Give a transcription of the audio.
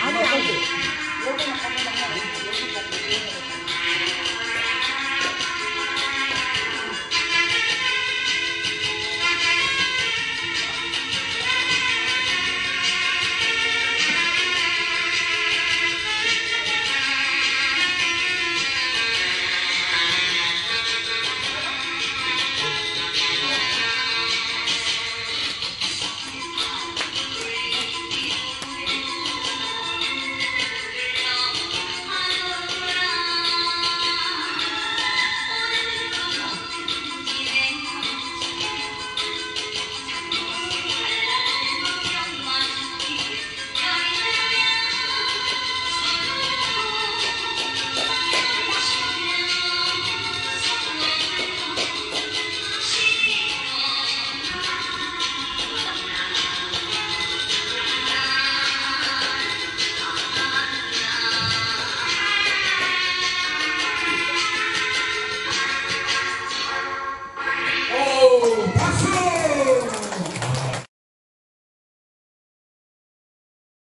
aunty aunty